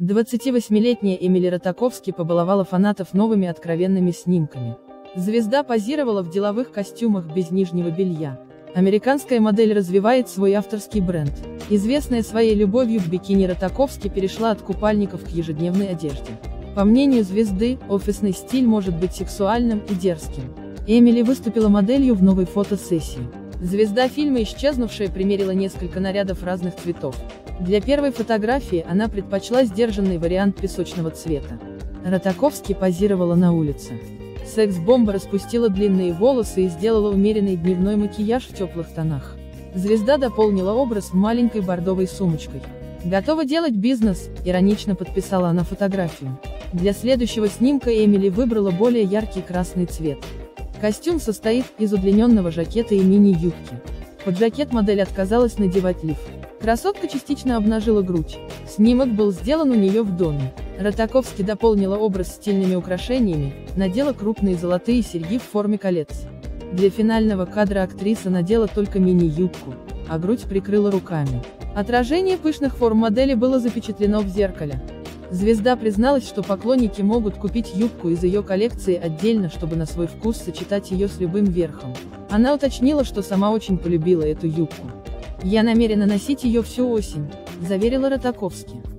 28-летняя Эмили Ротаковски побаловала фанатов новыми откровенными снимками. Звезда позировала в деловых костюмах без нижнего белья. Американская модель развивает свой авторский бренд. Известная своей любовью к бикини Ротаковски перешла от купальников к ежедневной одежде. По мнению звезды, офисный стиль может быть сексуальным и дерзким. Эмили выступила моделью в новой фотосессии. Звезда фильма «Исчезнувшая» примерила несколько нарядов разных цветов. Для первой фотографии она предпочла сдержанный вариант песочного цвета. Ротаковски позировала на улице. Секс-бомба распустила длинные волосы и сделала умеренный дневной макияж в теплых тонах. Звезда дополнила образ маленькой бордовой сумочкой. «Готова делать бизнес», — иронично подписала она фотографию. Для следующего снимка Эмили выбрала более яркий красный цвет. Костюм состоит из удлиненного жакета и мини-юбки. Под жакет модель отказалась надевать лиф. Красотка частично обнажила грудь. Снимок был сделан у нее в доме. Ротаковски дополнила образ стильными украшениями, надела крупные золотые серьги в форме колец. Для финального кадра актриса надела только мини-юбку, а грудь прикрыла руками. Отражение пышных форм модели было запечатлено в зеркале. Звезда призналась, что поклонники могут купить юбку из ее коллекции отдельно, чтобы на свой вкус сочетать ее с любым верхом. Она уточнила, что сама очень полюбила эту юбку. «Я намерена носить ее всю осень», — заверила Ротаковски.